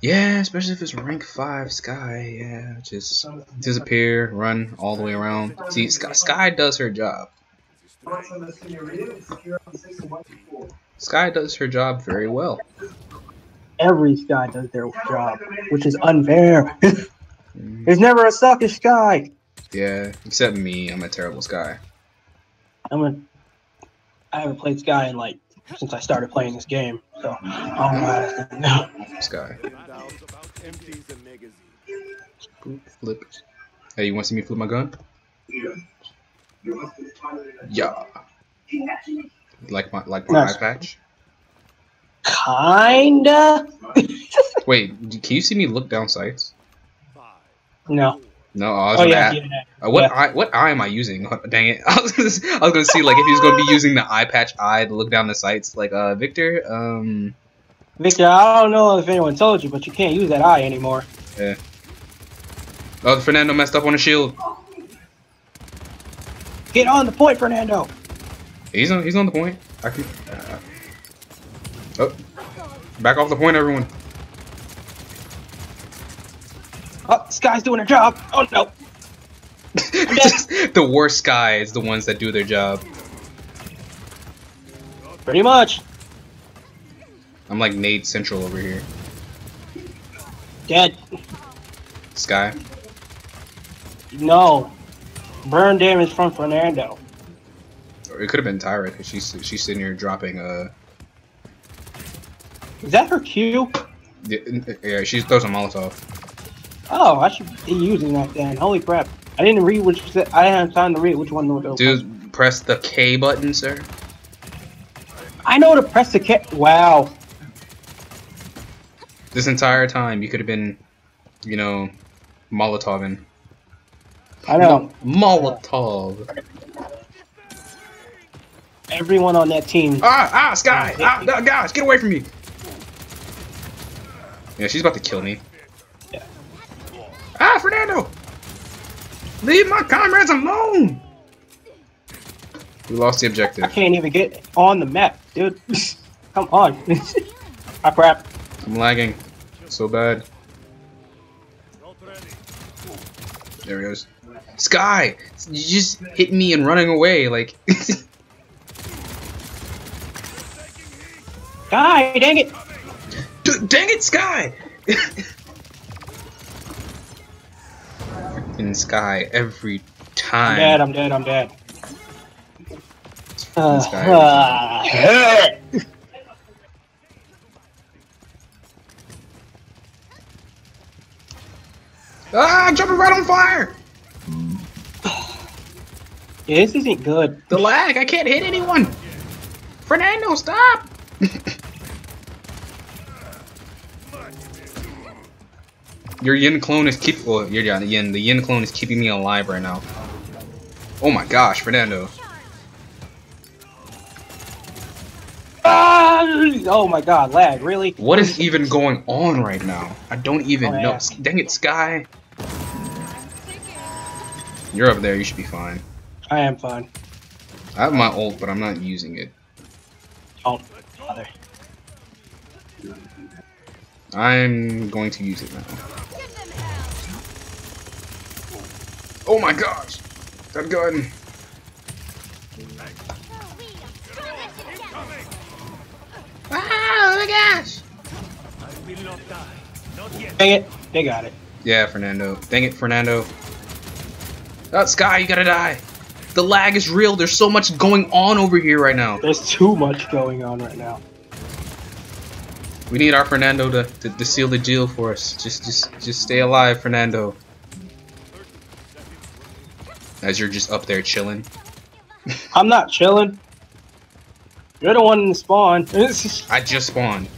Yeah, especially if it's rank five Skye. Yeah, just disappear, run all the way around. See, Skye, Skye does her job. Skye does her job very well. Every Skye does their job, which is unfair. Mm-hmm. There's never a suckish Skye. Yeah, except me. I'm a terrible Skye. I'm a. I haven't played Skye in like since I started playing this game, so I don't know. Skye. Flip. Hey, you want to see me flip my gun? Yeah. Like my like my Nice. eye patch. Kinda. Wait, can you see me look down sights? No. No, I was Oh gonna yeah, yeah. Uh, what eye? What eye am I using? Dang it! I was gonna, I was gonna see like if he was gonna be using the eye patch eye to look down the sights. Like uh, Victor. Um. Victor, I don't know if anyone told you, but you can't use that eye anymore. Yeah. Oh, Fernando messed up on the shield. Get on the point, Fernando. He's on. He's on the point. I can. Uh, oh, back off the point, everyone. Skye's doing her job. Oh no. Just the worst guys, the ones that do their job. Pretty much. I'm like Nade Central over here. Dead. Skye. No. Burn damage from Fernando. Or it could have been Tyra because she's she's sitting here dropping a. Is that her Q? yeah, yeah she throws a Molotov. Oh, I should be using that then. Holy crap. I didn't read which I didn't have time to read which one was. Dude, press the K button, sir. I know to press the K. Wow. This entire time you could have been, you know, Molotoving. I know. Molotov. Everyone on that team. Ah, ah, Skye! Ah, ah, gosh, get away from me! Yeah, she's about to kill me. Yeah. Ah, Fernando! Leave my comrades alone! We lost the objective. I can't even get on the map, dude. Come on. ah, crap. I'm lagging. So bad. There he goes. Skye! You just hit me and running away, like... Die, dang it. D- dang it, Skye! Skye every time. I'm dead, I'm dead, I'm dead. Uh, uh, Ah, jumping right on fire! yeah, this isn't good. The lag, I can't hit anyone! Fernando, stop! Your Ying clone is keep well, your yeah, Ying, the Ying clone is keeping me alive right now. Oh my gosh, Fernando. Ah, oh my god, lag, really? What is even going on right now? I don't even Oh, know. Dang it, Skye. You're up there, you should be fine. I am fine. I have my ult, but I'm not using it. Oh, mother. I'm going to use it now. Oh my gosh! That gun! Ah, oh my gosh! Dang it, they got it. Yeah, Fernando. Dang it, Fernando. Oh, Skye, you gotta die. The lag is real. There's so much going on over here right now. There's too much going on right now. We need our Fernando to, to, to seal the deal for us. Just, just, just stay alive, Fernando. As you're just up there chilling. I'm not chilling. You're the one in the spawn. I just spawned.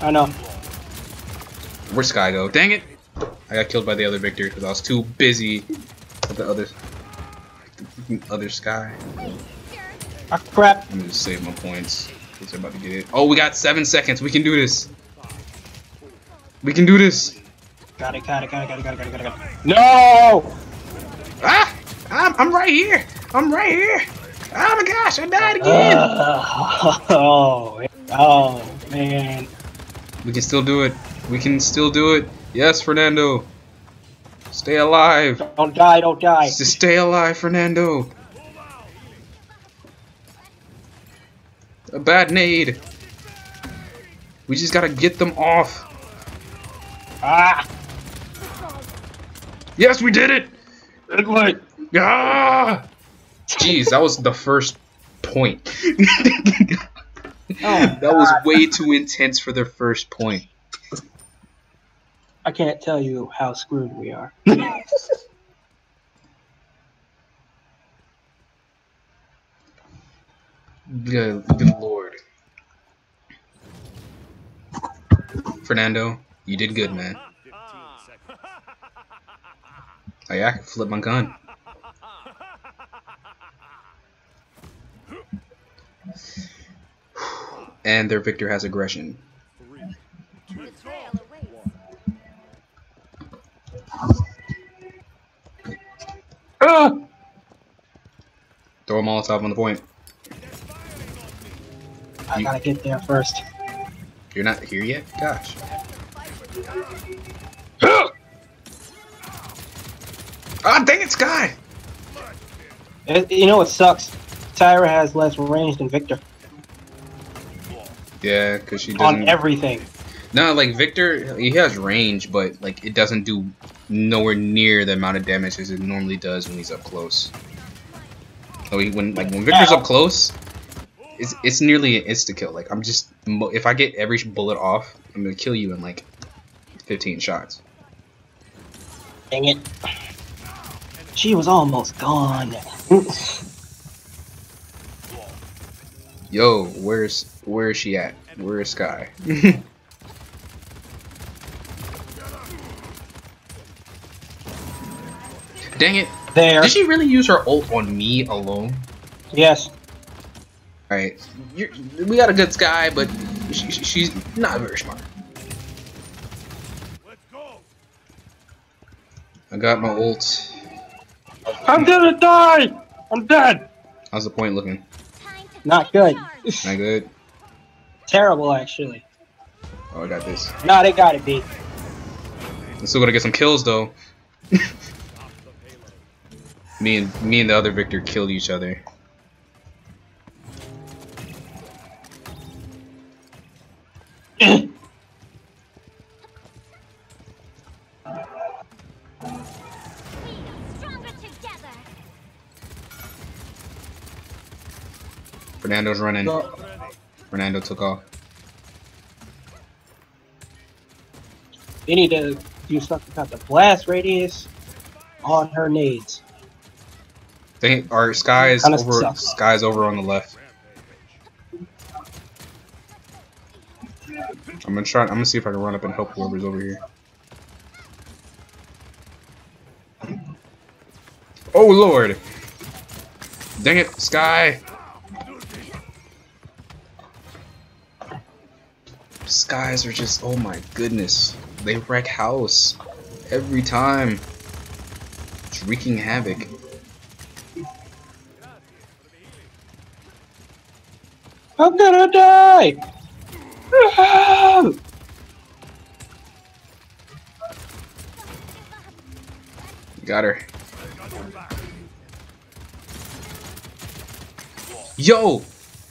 I know. Where'd Skye go? Dang it! I got killed by the other Victor because I was too busy with the other, the other Skye. Ah, crap. I'm gonna just save my points. Because they're about to get it. Oh, we got seven seconds. We can do this. We can do this. Got it, got it, got it, got it, got it, got it, got it. No! Ah! I'm, I'm right here. I'm right here. Oh my gosh, I died again. Uh, oh, oh, man. We can still do it. We can still do it. Yes, Fernando. Stay alive. Don't die, don't die. Just stay alive, Fernando. A bad nade. We just gotta get them off. Ah! Yes, we did it. Good one. Ah! Jeez, that was the first point. Oh, that was way too intense for their first point. I can't tell you how screwed we are. Good, good lord. Fernando, you did good, man. Oh yeah, I can flip my gun. And their victor has aggression. Ah! Throw a Molotov on the point. I gotta get there first. You're not here yet? Gosh. Ah, dang it, Skye! It- you know what sucks? Tyra has less range than Victor Yeah, because she doesn't. on everything. No, like Victor, he has range, but like it doesn't do nowhere near the amount of damage as it normally does when he's up close. So he, when like when Victor's up close, it's it's nearly an insta kill. Like I'm just if I get every bullet off, I'm gonna kill you in like 15 shots. Dang it. She was almost gone. Yo, where's where is she at? Where is Skye? Dang it! there. Did she really use her ult on me alone? Yes. Alright, we got a good Skye, but she, she- she's not very smart. I got my ult. I'm gonna die! I'm dead! How's the point looking? Not good. Not good? Terrible, actually. Oh, I got this. Nah, they gotta be. I'm still gonna get some kills though. me and me and the other Victor killed each other. Fernando's running. Fernando took off. they need to do something about the blast radius on her nades. They, our Skye is Kinda over. sucks. Skye's over on the left. I'm gonna try. I'm gonna see if I can run up and help whoever's over here. Oh lord! Dang it, Skye! Skies are just. Oh my goodness! They wreck house every time. It's wreaking havoc. I'm gonna die! Got her. Yo!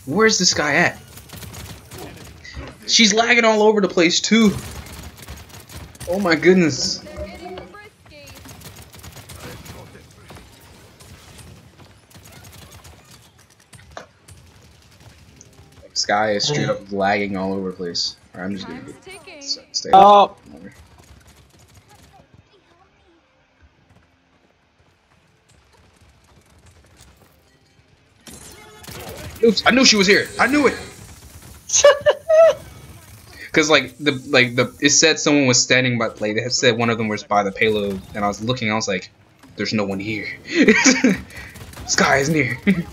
Where's this guy at? She's lagging all over the place too. Oh my goodness. Skye is straight up lagging all over the place. Alright, I'm just gonna get, stay Oh, Oops, I knew she was here. I knew it. Cause like the like the it said someone was standing by like it said one of them was by the payload and I was looking I was like, there's no one here. Skye is near.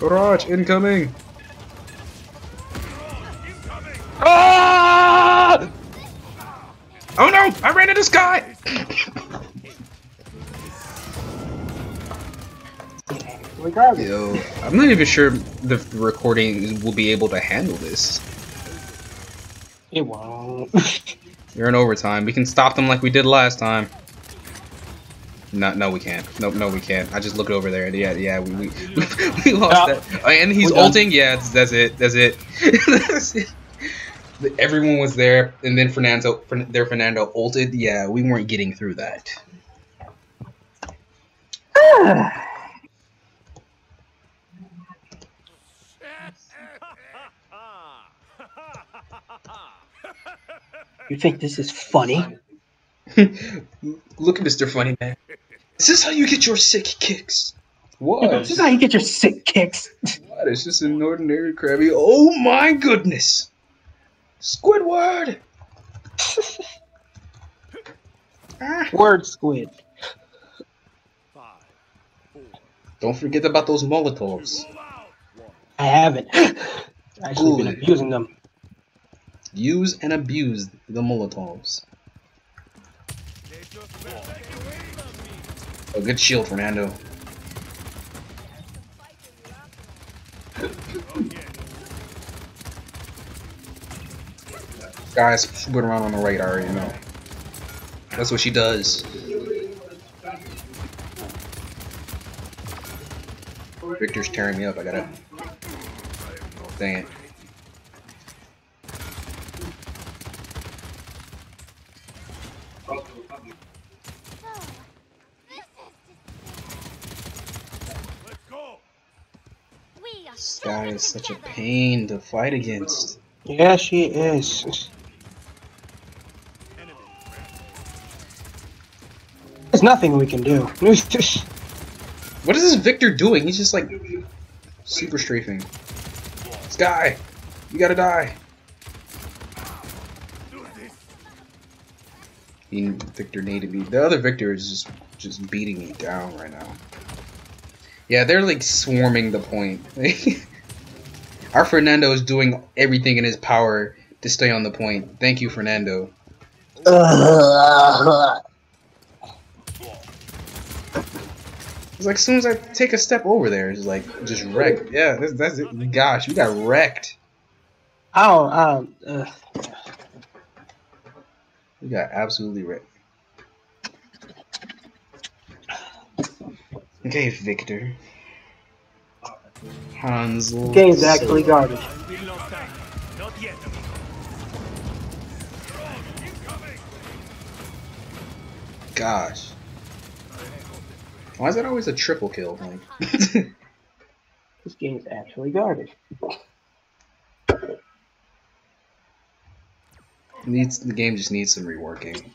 Barrage incoming. Ah! Oh no! I ran into Skye. Yo, I'm not even sure the recording will be able to handle this. It won't. You're in overtime. We can stop them like we did last time. No, no, we can't. No, no, we can't. I just looked over there. Yeah, yeah, we we, we lost No. that. Oh, and he's ulting. Yeah, that's, that's it. That's it. that's it. Everyone was there, and then Fernando, Fern- their Fernando ulted. Yeah, we weren't getting through that. you think this is funny? Look at Mr. Funny Man. Is this how you get your sick kicks? What? This is how you get your sick kicks. What? It's just an ordinary Krabby. Oh my goodness! Squidward! Word squid. Don't forget about those Molotovs. I haven't. I've actually been abusing them. Use and abuse the Molotovs. A good shield, Fernando. Guys, screwing around on the I already know. That's what she does. Victor's tearing me up. I gotta. Dang it. We are This guy is such a pain to fight against. Yeah, she is. There's nothing we can do. What is this Victor doing? He's just like super strafing. This guy, you gotta die. He, Victor needed me. The other Victor is just just beating me down right now. Yeah, they're like swarming the point. Our Fernando is doing everything in his power to stay on the point. Thank you, Fernando. It's like as soon as I take a step over there, it's like just wrecked. Yeah, that's, that's it. Gosh, we got wrecked. Oh, um, uh, We got absolutely wrecked. Okay, Victor. Hansel. game's actually garbage. Gosh. Why is that always a triple kill? Like, This game's actually garbage. needs the game just needs some reworking.